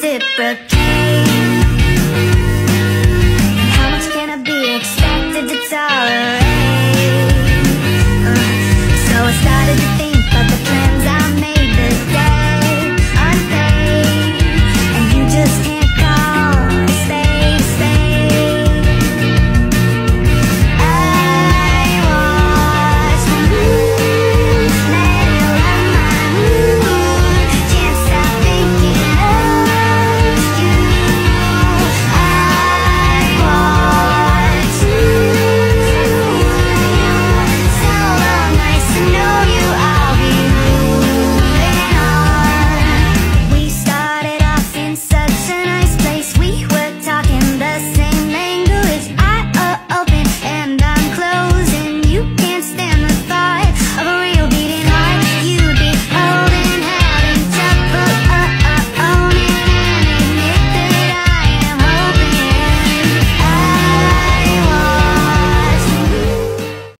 reciprocate How much can I be expected to tolerate? Uh, so I started to think